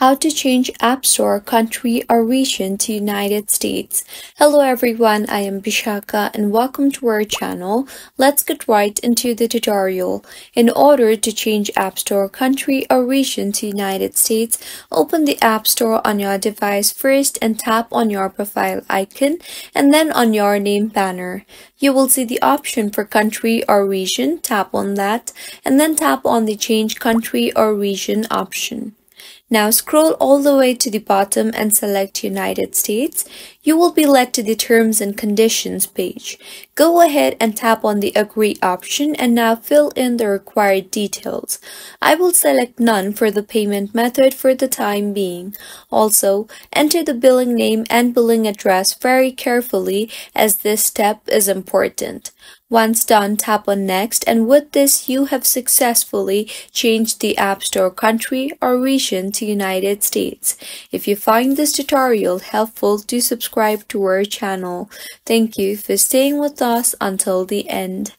How to change App Store country or region to United States. Hello everyone, I am Bishaka and welcome to our channel. Let's get right into the tutorial. In order to change App Store country or region to United States, open the App Store on your device first and tap on your profile icon and then on your name banner. You will see the option for country or region, tap on that and then tap on the change country or region option. Now scroll all the way to the bottom and select United States. You will be led to the Terms and Conditions page. Go ahead and tap on the Agree option and now fill in the required details. I will select None for the payment method for the time being. Also, enter the billing name and billing address very carefully as this step is important. Once done, tap on Next and with this you have successfully changed the App Store country or region to United States. If you find this tutorial helpful, do subscribe to our channel. Thank you for staying with us until the end.